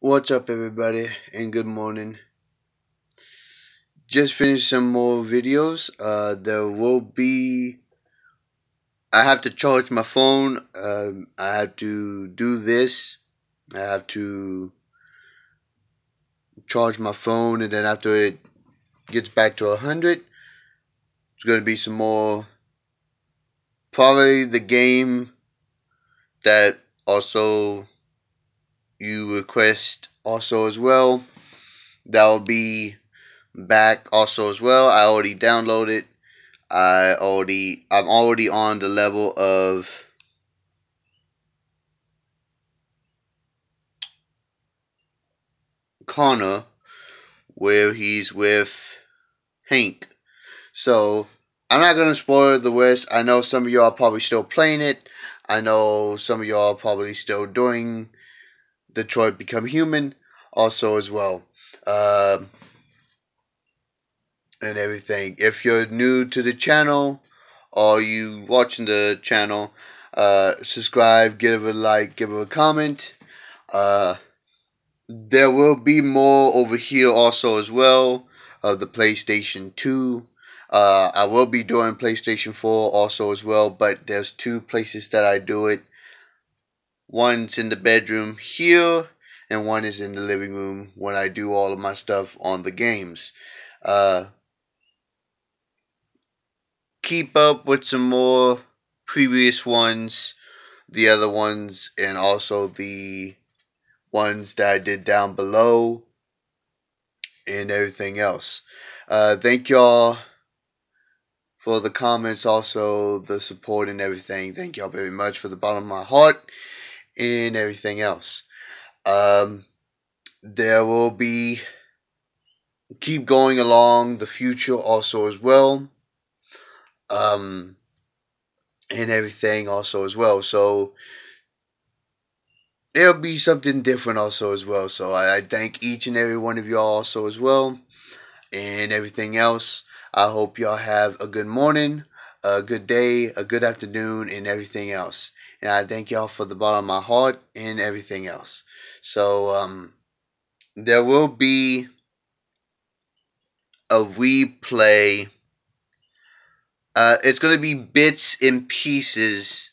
What's up everybody and good morning. Just finished some more videos. Uh, there will be I have to charge my phone. Um, I have to do this. I have to charge my phone and then after it gets back to a hundred it's gonna be some more probably the game that also you request also as well. That will be back also as well. I already downloaded. I already I'm already on the level of Connor where he's with Hank. So I'm not gonna spoil the rest. I know some of y'all probably still playing it. I know some of y'all probably still doing Detroit Become Human also as well. Uh, and everything. If you're new to the channel or you watching the channel, uh, subscribe, give a like, give a comment. Uh, there will be more over here also as well of the PlayStation 2. Uh, I will be doing PlayStation 4 also as well, but there's two places that I do it. One's in the bedroom here, and one is in the living room when I do all of my stuff on the games. Uh, keep up with some more previous ones, the other ones, and also the ones that I did down below and everything else. Uh, thank y'all for the comments, also the support and everything. Thank y'all very much for the bottom of my heart and everything else. Um, there will be keep going along the future also as well. Um, and everything also as well. So there'll be something different also as well. So I, I thank each and every one of y'all also as well, and everything else. I hope y'all have a good morning, a good day, a good afternoon, and everything else. And I thank y'all for the bottom of my heart and everything else. So um, there will be a replay. Uh, it's going to be bits and pieces